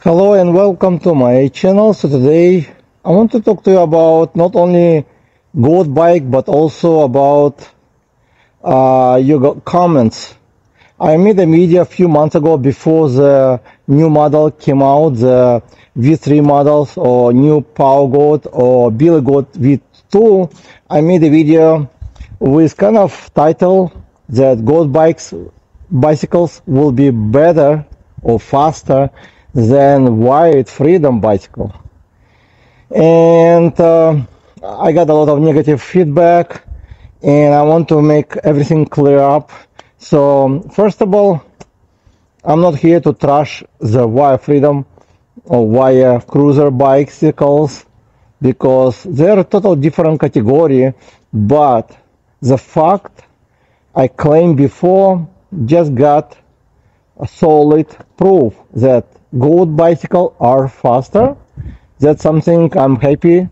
Hello and welcome to my channel. So today I want to talk to you about not only Goat bike but also about uh, your comments. I made a video a few months ago before the new model came out, the V3 models or new Power Goat or Billy Goat V2. I made a video with kind of title that Goat bikes bicycles will be better or faster than Wired Freedom bicycle. And uh, I got a lot of negative feedback and I want to make everything clear up. So first of all, I'm not here to trash the Wire Freedom or Wire Cruiser bicycles because they're a total different category, but the fact I claimed before just got a solid proof that goat bicycle are faster. That's something I'm happy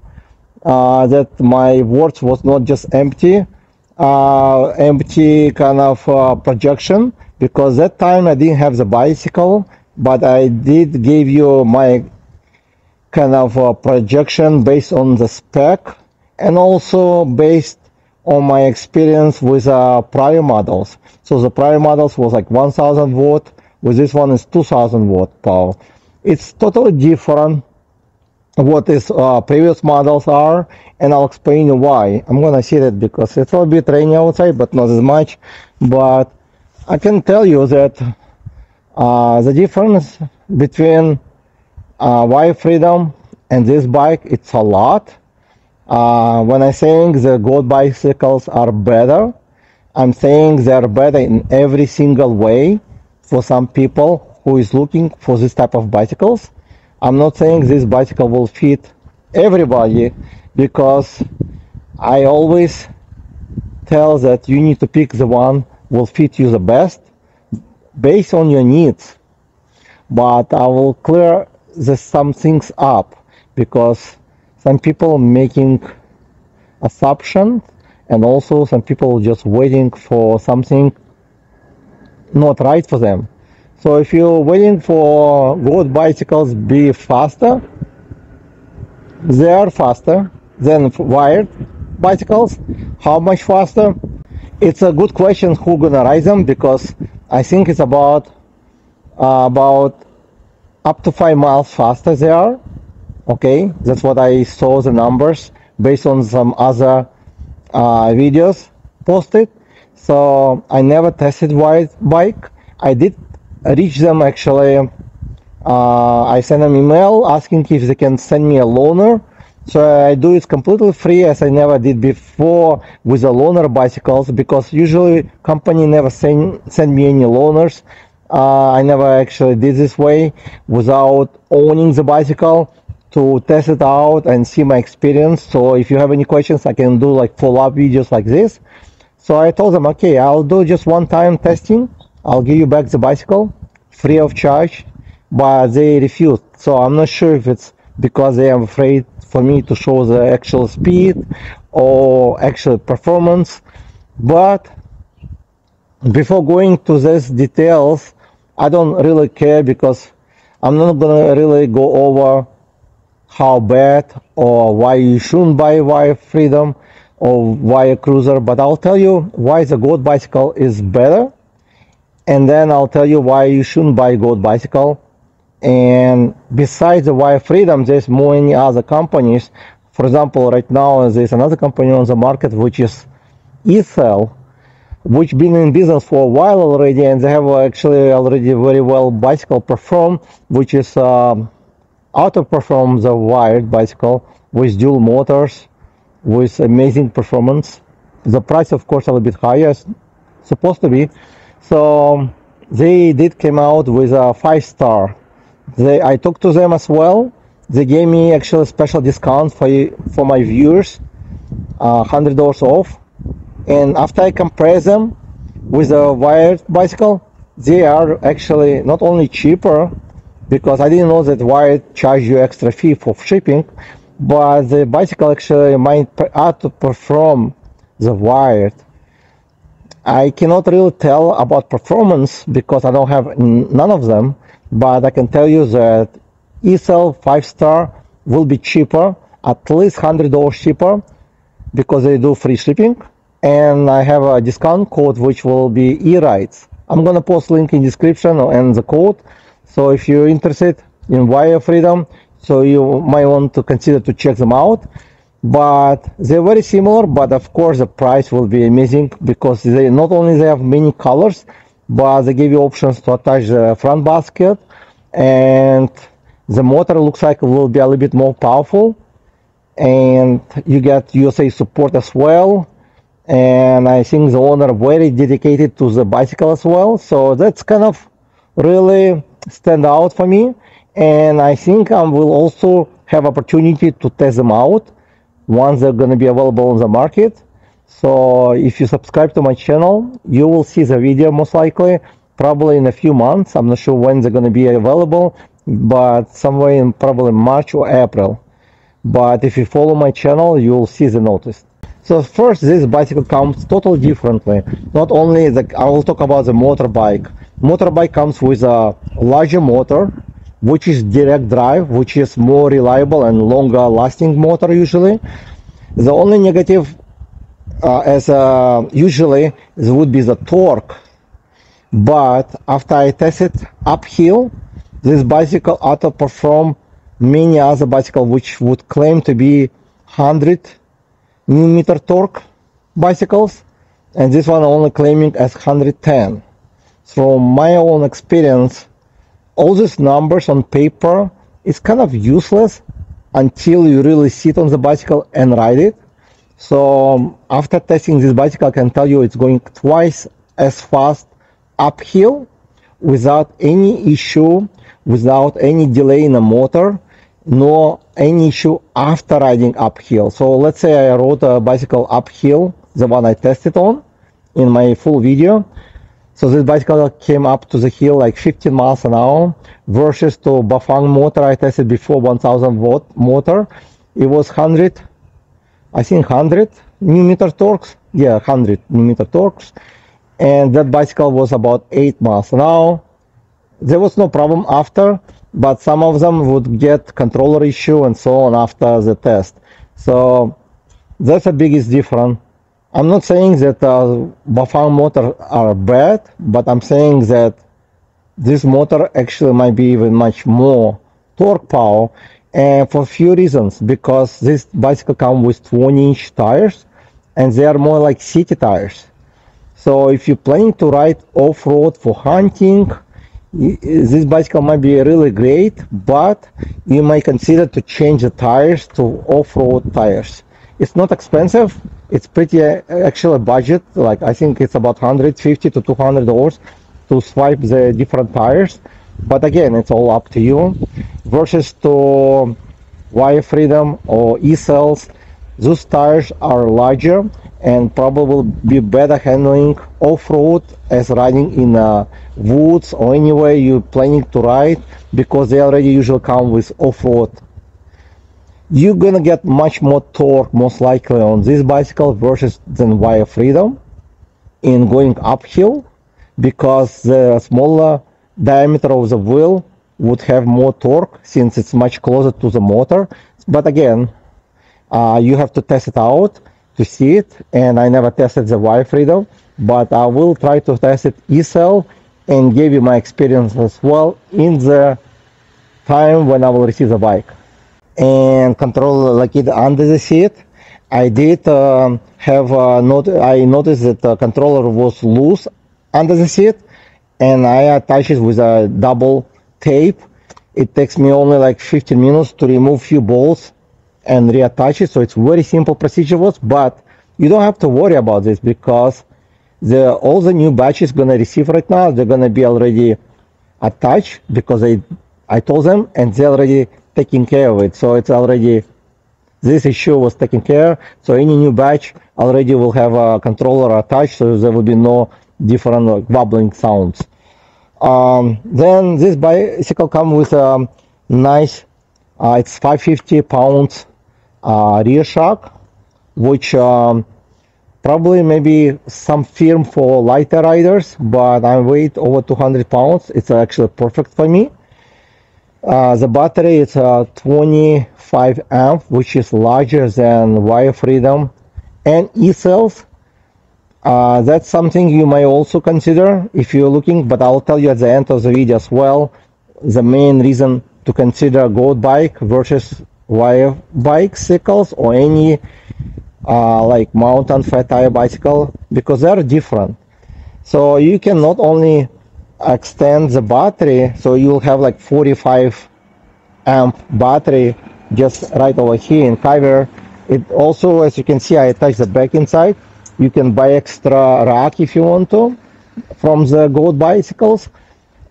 uh, that my words was not just empty, uh, empty kind of uh, projection because that time I didn't have the bicycle, but I did give you my kind of uh, projection based on the spec and also based on my experience with uh, prior models. So the prior models was like 1000 watt, with this one is 2000 watt power. It's totally different what is uh, previous models are and I'll explain you why. I'm gonna see that because it's a little bit rainy outside but not as much but I can tell you that uh, the difference between uh, Wire Freedom and this bike it's a lot uh, when I'm saying the goat bicycles are better, I'm saying they're better in every single way for some people who is looking for this type of bicycles. I'm not saying this bicycle will fit everybody because I always tell that you need to pick the one will fit you the best based on your needs. But I will clear the, some things up because some people making assumptions and also some people just waiting for something not right for them. So if you're waiting for goat bicycles be faster, they are faster than wired bicycles. How much faster? It's a good question who gonna ride them because I think it's about uh, about up to five miles faster they are okay that's what I saw the numbers based on some other uh, videos posted so I never tested white bike I did reach them actually uh, I sent them email asking if they can send me a loaner so I do it completely free as I never did before with the loaner bicycles because usually company never send, send me any loaners uh, I never actually did this way without owning the bicycle to test it out and see my experience. So if you have any questions, I can do like follow-up videos like this. So I told them, okay, I'll do just one time testing. I'll give you back the bicycle free of charge, but they refused. So I'm not sure if it's because they are afraid for me to show the actual speed or actual performance. But before going to these details, I don't really care because I'm not gonna really go over how bad or why you shouldn't buy Wire Freedom or Wire Cruiser, but I'll tell you why the Goat bicycle is better, and then I'll tell you why you shouldn't buy Goat bicycle. And besides the Wire Freedom, there's many other companies. For example, right now there's another company on the market which is eCell, which been in business for a while already, and they have actually already very well bicycle perform, which is. Um, outperform the wired bicycle with dual motors with amazing performance. The price of course a little bit higher supposed to be. So they did came out with a five star. They i talked to them as well. They gave me actually special discount for for my viewers uh, hundred dollars off. And after i compare them with a wired bicycle they are actually not only cheaper because I didn't know that Wired charge you extra fee for shipping, but the bicycle actually might outperform the Wired. I cannot really tell about performance because I don't have none of them, but I can tell you that eCell 5 star will be cheaper, at least $100 cheaper because they do free shipping. And I have a discount code which will be eRides. I'm gonna post link in description and the code. So if you're interested in Wire Freedom, so you might want to consider to check them out. But they're very similar, but of course the price will be amazing because they not only they have many colors, but they give you options to attach the front basket and the motor looks like it will be a little bit more powerful. And you get USA support as well. And I think the owner very dedicated to the bicycle as well. So that's kind of really stand out for me and I think um, I will also have opportunity to test them out once they're going to be available on the market. So if you subscribe to my channel you will see the video most likely probably in a few months. I'm not sure when they're going to be available but somewhere in probably March or April. But if you follow my channel you'll see the notice. So first this bicycle comes totally differently. Not only the I will talk about the motorbike. Motorbike comes with a larger motor which is direct drive which is more reliable and longer lasting motor usually. The only negative uh, as uh, usually would be the torque. But after I tested uphill this bicycle outperform many other bicycles which would claim to be 100 newton torque bicycles and this one only claiming as 110 from my own experience all these numbers on paper is kind of useless until you really sit on the bicycle and ride it so um, after testing this bicycle I can tell you it's going twice as fast uphill without any issue without any delay in the motor nor any issue after riding uphill. So let's say I rode a bicycle uphill, the one I tested on in my full video. So this bicycle came up to the hill like 15 miles an hour versus to Bafang motor I tested before 1000 watt motor. It was 100, I think 100 newton torques. Yeah, 100 newton torques. And that bicycle was about 8 miles an hour there was no problem after, but some of them would get controller issue and so on after the test. So that's the biggest difference. I'm not saying that uh, Bafang motor are bad, but I'm saying that this motor actually might be even much more torque power and for a few reasons because this bicycle comes with 20 inch tires and they are more like city tires. So if you're planning to ride off-road for hunting this bicycle might be really great but you might consider to change the tires to off-road tires it's not expensive. It's pretty uh, actually budget. Like i think it's about 150 to 200 dollars to swipe the different tires. But again it's all up to you. Versus to wire freedom or e-cells those tires are larger and probably be better handling off-road as riding in uh, woods or anywhere you're planning to ride because they already usually come with off-road you're gonna get much more torque most likely on this bicycle versus than Wire Freedom in going uphill because the smaller diameter of the wheel would have more torque since it's much closer to the motor. But again uh, you have to test it out to see it and I never tested the Wire Freedom but I will try to test it eCell and give you my experience as well in the time when I will receive the bike. And control like it under the seat I did um, have uh, not I noticed that the controller was loose under the seat and I attached it with a double tape it takes me only like 15 minutes to remove few bolts and reattach it. So it's very simple procedure was, but you don't have to worry about this because the all the new batches gonna receive right now, they're gonna be already attached because I I told them and they're already taking care of it. So it's already this issue was taken care. So any new batch already will have a controller attached, so there will be no different like, wobbling sounds. Um, then this bicycle comes with a nice, uh, it's 550 pounds uh, rear shock, which um, probably maybe some firm for lighter riders, but I weight over 200 pounds. It's actually perfect for me. Uh, the battery is uh, 25 amp, which is larger than Wire Freedom and e-cells. Uh, that's something you may also consider if you're looking, but I'll tell you at the end of the video as well the main reason to consider goat bike versus wire bicycles or any uh, like mountain fat tire bicycle because they're different. So you can not only extend the battery, so you'll have like 45 amp battery just right over here in Kyber. It also, as you can see, I attach the back inside. You can buy extra rack if you want to from the Goat bicycles.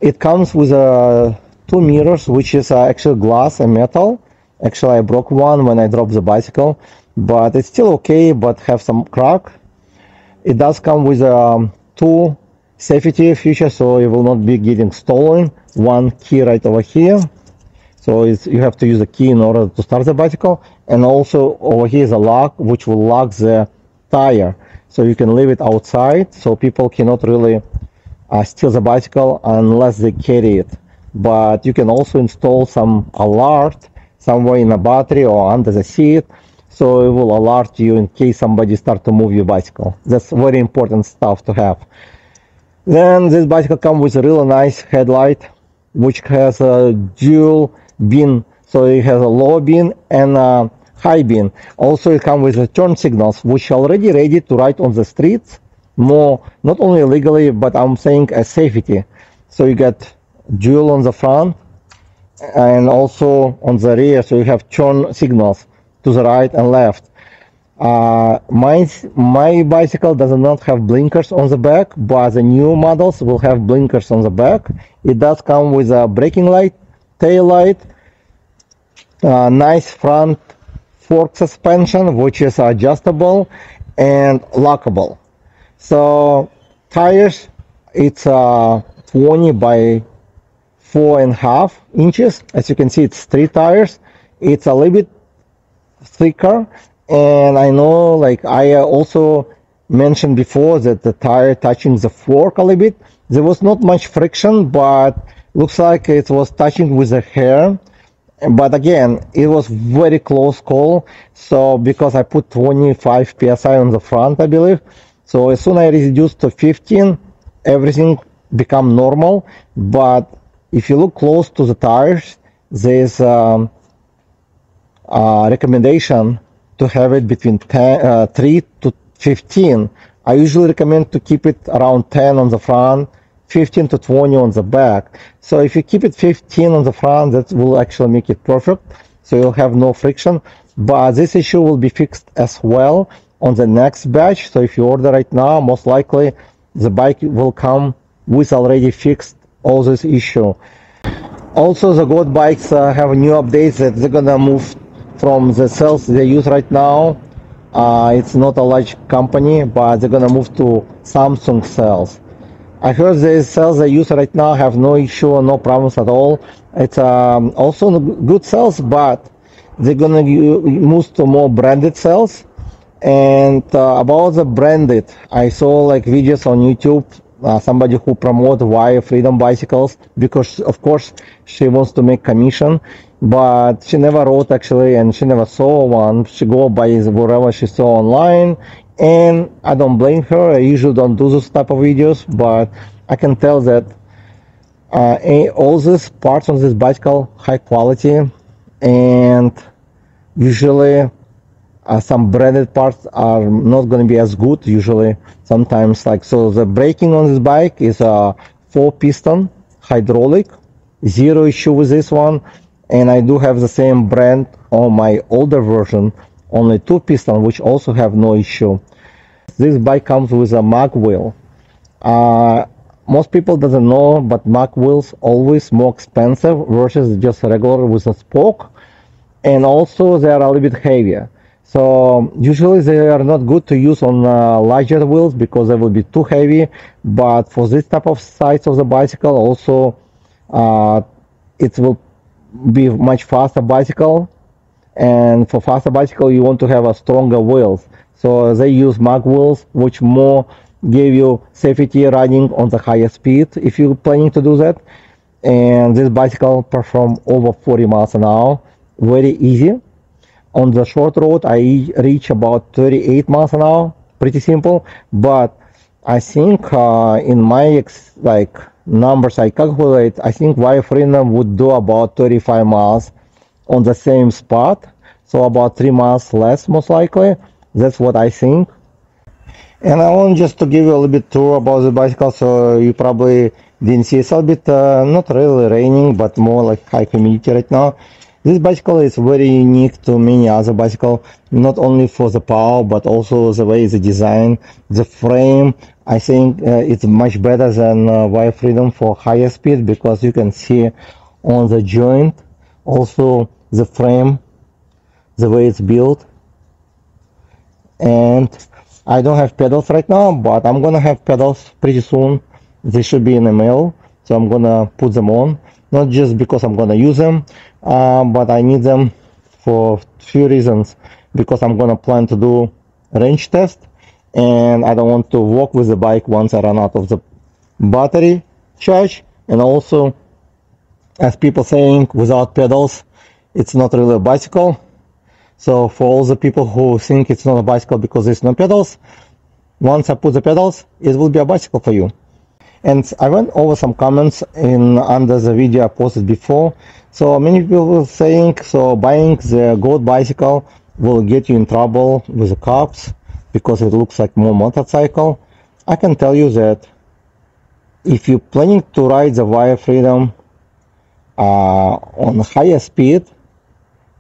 It comes with uh, two mirrors, which is uh, actually glass and metal. Actually, I broke one when I dropped the bicycle, but it's still okay, but have some crack. It does come with um, two safety feature so it will not be getting stolen. One key right over here. So you have to use a key in order to start the bicycle. And also over here is a lock, which will lock the tire. So you can leave it outside, so people cannot really uh, steal the bicycle unless they carry it. But you can also install some alert somewhere in a battery or under the seat so it will alert you in case somebody start to move your bicycle that's very important stuff to have then this bicycle comes with a really nice headlight which has a dual beam. So it has a low beam and a high beam. Also it comes with a turn signals which are already ready to ride on the streets. More not only legally but i'm saying as safety. So you get dual on the front and also on the rear so you have turn signals to the right and left uh, my my bicycle does not have blinkers on the back but the new models will have blinkers on the back. It does come with a braking light tail light uh, nice front fork suspension which is adjustable and lockable. So tires it's uh, 20 by four and a half inches. As you can see it's three tires. It's a little bit thicker and I know like I also mentioned before that the tire touching the fork a little bit there was not much friction but looks like it was touching with the hair. But again it was very close call. So because I put 25 psi on the front I believe. So as soon as I reduced to 15 everything become normal. But if you look close to the tires, there's um, a recommendation to have it between 10, uh, 3 to 15. I usually recommend to keep it around 10 on the front, 15 to 20 on the back. So if you keep it 15 on the front, that will actually make it perfect. So you'll have no friction. But this issue will be fixed as well on the next batch. So if you order right now, most likely the bike will come with already fixed all this issue. Also, the Goat bikes uh, have new updates that they're gonna move from the cells they use right now. Uh, it's not a large company, but they're gonna move to Samsung cells. I heard the cells they use right now have no issue, no problems at all. It's um, also good cells, but they're gonna move to more branded cells. And uh, about the branded, I saw like videos on YouTube uh, somebody who promote wire freedom bicycles because of course she wants to make commission but she never wrote actually and she never saw one. She go by whatever she saw online and i don't blame her. I usually don't do those type of videos but i can tell that uh, all these parts on this bicycle high quality and usually uh, some branded parts are not going to be as good usually sometimes. Like so the braking on this bike is a four piston hydraulic zero issue with this one and I do have the same brand on my older version only two piston which also have no issue. This bike comes with a mag wheel. Uh, most people doesn't know but mag wheels always more expensive versus just regular with a spoke. And also they are a little bit heavier. So usually they are not good to use on uh, larger wheels because they will be too heavy. But for this type of size of the bicycle, also uh, it will be much faster bicycle. And for faster bicycle, you want to have a stronger wheels. So they use mag wheels, which more give you safety riding on the higher speed if you're planning to do that. and this bicycle perform over 40 miles an hour very easy on the short road i reach about 38 miles an hour pretty simple but i think uh, in my like numbers i calculate i think wire freedom would do about 35 miles on the same spot. So about three miles less most likely. That's what i think. And i want just to give you a little bit tour about the bicycle. So you probably didn't see it's a little bit uh, not really raining but more like high humidity right now this bicycle is very unique to many other bicycle not only for the power but also the way it's designed. The frame i think uh, it's much better than uh, wire freedom for higher speed because you can see on the joint also the frame the way it's built. And I don't have pedals right now but I'm gonna have pedals pretty soon. They should be in the mail so I'm gonna put them on. Not just because I'm gonna use them uh, but I need them for few reasons. Because I'm gonna plan to do range test and I don't want to walk with the bike once I run out of the battery charge. And also as people saying without pedals it's not really a bicycle. So for all the people who think it's not a bicycle because there's no pedals once I put the pedals it will be a bicycle for you and I went over some comments in under the video I posted before. So many people were saying so buying the goat bicycle will get you in trouble with the cops because it looks like more motorcycle. I can tell you that if you're planning to ride the wire freedom uh, on higher speed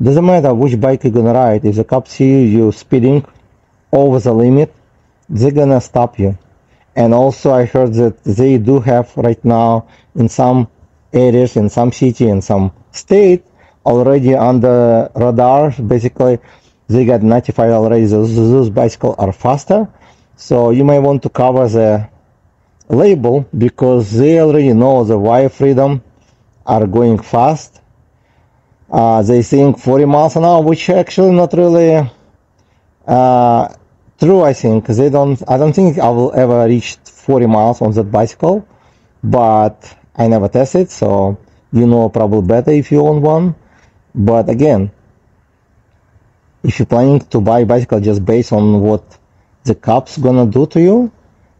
doesn't matter which bike you're gonna ride if the cops see you speeding over the limit they're gonna stop you and also i heard that they do have right now in some areas in some city in some state already under radar. Basically they got notified already those, those bicycles are faster. So you may want to cover the label because they already know the wire freedom are going fast. Uh, they think 40 miles an hour which actually not really uh, true i think. They don't i don't think i will ever reach 40 miles on that bicycle but i never tested so you know probably better if you own one. But again if you're planning to buy bicycle just based on what the cops gonna do to you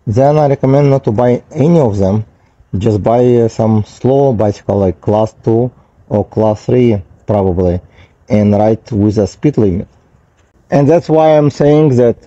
then i recommend not to buy any of them. Just buy uh, some slow bicycle like class 2 or class 3 probably and ride with a speed limit. And that's why i'm saying that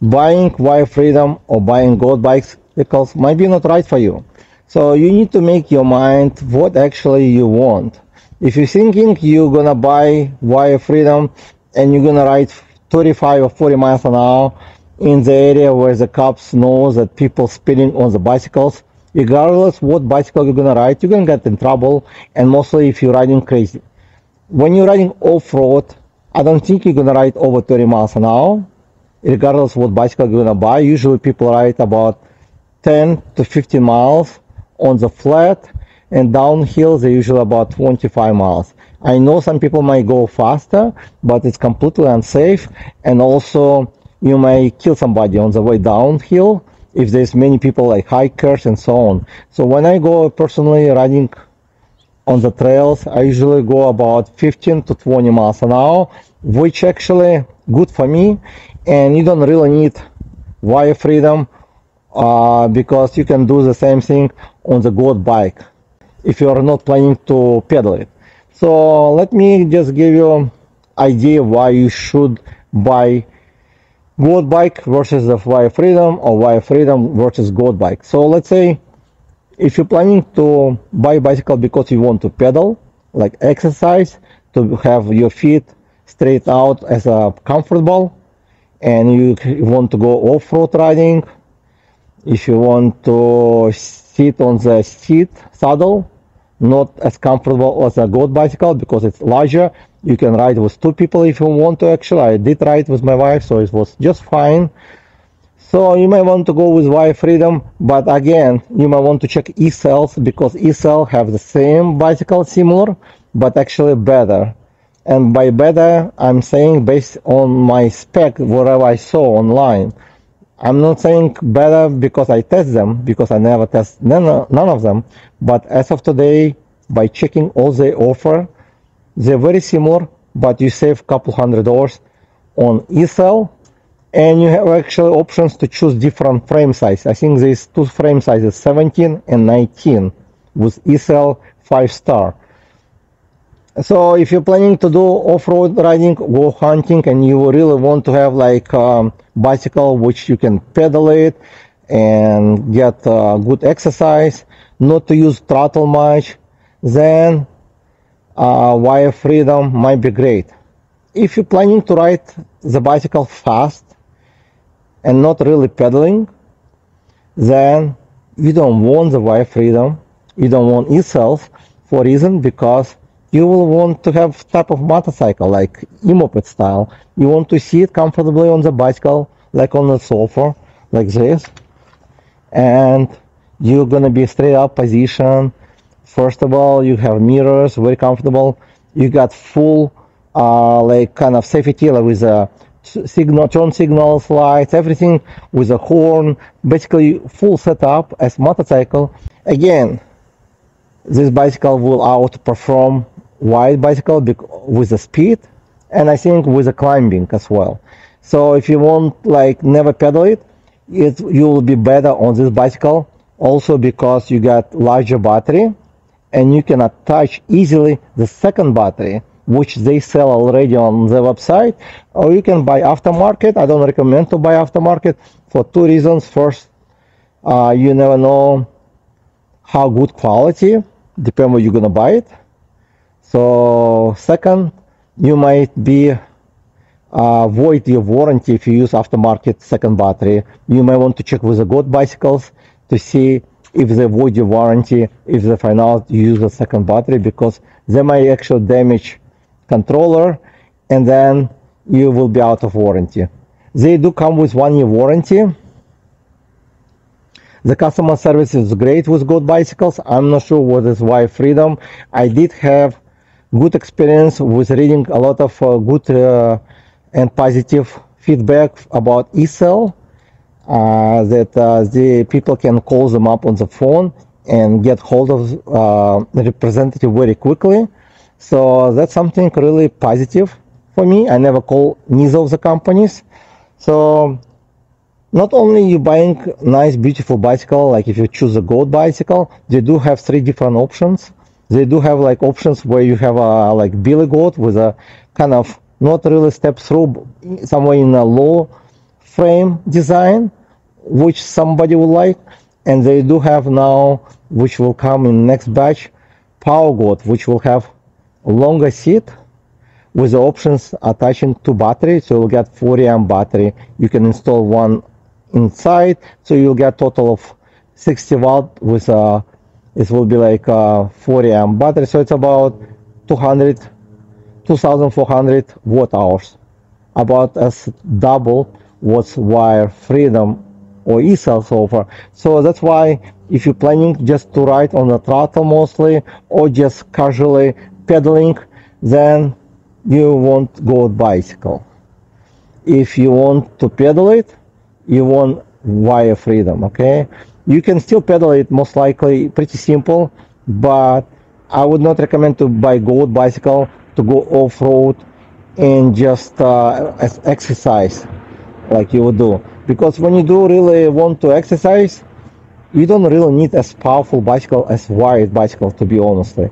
buying wire freedom or buying goat bikes because might be not right for you. So you need to make your mind what actually you want. If you're thinking you're gonna buy wire freedom and you're gonna ride 35 or 40 miles an hour in the area where the cops know that people speeding on the bicycles regardless what bicycle you're gonna ride you're gonna get in trouble and mostly if you're riding crazy. When you're riding off-road i don't think you're gonna ride over 30 miles an hour regardless what bicycle you're gonna buy usually people ride about 10 to 15 miles on the flat and downhill they're usually about 25 miles. I know some people might go faster but it's completely unsafe and also you may kill somebody on the way downhill if there's many people like hikers and so on. So when i go personally riding on the trails i usually go about 15 to 20 miles an hour which actually good for me and you don't really need wire freedom uh, because you can do the same thing on the goat bike if you are not planning to pedal it. So let me just give you idea why you should buy goat bike versus the wire freedom or wire freedom versus goat bike. So let's say if you're planning to buy bicycle because you want to pedal like exercise to have your feet straight out as a comfortable and you want to go off-road riding if you want to sit on the seat saddle not as comfortable as a goat bicycle because it's larger you can ride with two people if you want to actually. I did ride with my wife so it was just fine. So you may want to go with wire freedom but again you might want to check e-cells because e-cell have the same bicycle similar but actually better and by better i'm saying based on my spec whatever i saw online i'm not saying better because i test them because i never test none, none of them but as of today by checking all they offer. They're very similar, but you save couple hundred dollars on e-cell and you have actually options to choose different frame size. I think there's two frame sizes, 17 and 19 with e-cell 5 star. So if you're planning to do off-road riding, go hunting, and you really want to have like um, bicycle which you can pedal it and get uh, good exercise, not to use throttle much, then uh, wire freedom might be great. If you're planning to ride the bicycle fast and not really pedaling, then you don't want the wire freedom, you don't want e-cells for reason because you will want to have type of motorcycle like e-moped style. You want to sit comfortably on the bicycle like on the sofa like this. And you're gonna be straight up position. First of all you have mirrors very comfortable. You got full uh, like kind of safety like with a signal turn signals lights everything with a horn. Basically full setup as motorcycle. Again this bicycle will outperform wide bicycle with the speed and I think with the climbing as well. So if you want like never pedal it it you will be better on this bicycle. Also because you got larger battery and you can attach easily the second battery which they sell already on the website. Or you can buy aftermarket. I don't recommend to buy aftermarket for two reasons. First uh, you never know how good quality depend where you're gonna buy it so second you might be uh, void your warranty if you use aftermarket second battery. You may want to check with the GOAT bicycles to see if they void your warranty, if they find out you use a second battery because they might actually damage controller and then you will be out of warranty. They do come with one year warranty. The customer service is great with goat bicycles. I'm not sure what is wire freedom. I did have good experience with reading a lot of uh, good uh, and positive feedback about e-cell uh, that uh, the people can call them up on the phone and get hold of uh, the representative very quickly. So that's something really positive for me. I never call neither of the companies. So not only you buying nice beautiful bicycle like if you choose a goat bicycle they do have three different options they do have like options where you have a like billy goat with a kind of not really step through somewhere in a low frame design which somebody would like. And they do have now which will come in next batch power goat which will have longer seat with the options attaching to battery. So you'll get 40 amp battery. You can install one inside. So you'll get total of 60 watt with a it will be like uh, a 40 amp battery so it's about 200 2400 watt hours. About as double what wire freedom or e-cells offer so that's why if you're planning just to ride on the throttle mostly or just casually pedaling then you won't go bicycle. If you want to pedal it you want wire freedom okay you can still pedal it most likely pretty simple but i would not recommend to buy goat bicycle to go off-road and just uh, exercise like you would do. Because when you do really want to exercise you don't really need as powerful bicycle as wired bicycle to be honestly.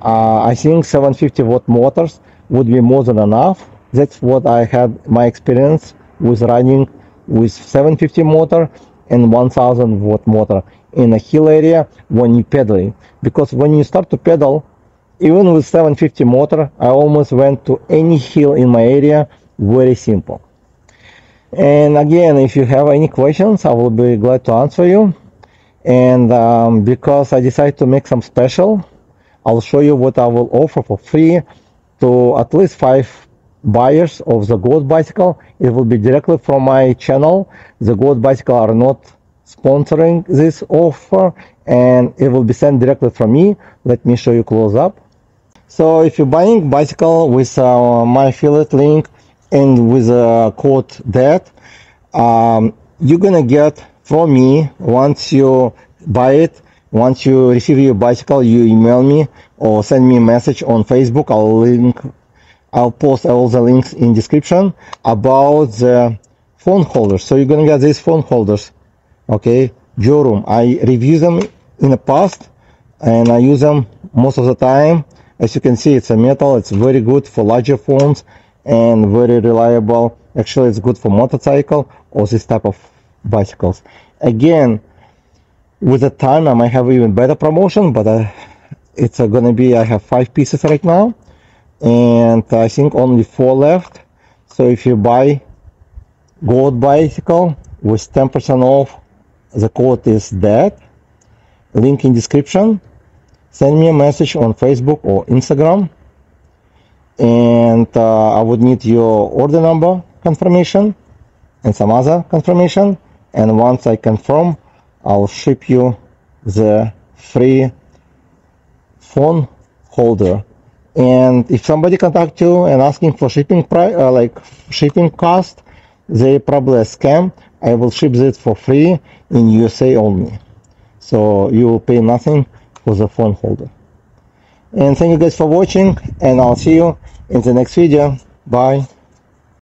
Uh, I think 750 watt motors would be more than enough. That's what I had my experience with running with 750 motor and 1000 watt motor in a hill area when you pedaling because when you start to pedal even with 750 motor I almost went to any hill in my area very simple. And again if you have any questions I will be glad to answer you. And um, because I decided to make some special I'll show you what I will offer for free to at least five buyers of the goat bicycle. It will be directly from my channel. The goat bicycle are not sponsoring this offer and it will be sent directly from me. Let me show you close up. So if you're buying bicycle with uh, my affiliate link and with a code that um, you're gonna get from me once you buy it once you receive your bicycle you email me or send me a message on Facebook. I'll link, I'll post all the links in description about the phone holders. So you're gonna get these phone holders, okay? Jorum. I review them in the past and I use them most of the time. As you can see, it's a metal. It's very good for larger phones and very reliable. Actually, it's good for motorcycle or this type of bicycles. Again, with the time, I might have even better promotion, but uh, it's uh, gonna be, I have five pieces right now and I think only four left. So if you buy goat bicycle with 10% off, the code is that. Link in description. Send me a message on Facebook or Instagram. And uh, I would need your order number confirmation and some other confirmation. And once I confirm, I'll ship you the free phone holder and if somebody contact you and asking for shipping price uh, like shipping cost they probably a scam. I will ship it for free in usa only. So you will pay nothing for the phone holder. And thank you guys for watching and i'll see you in the next video. Bye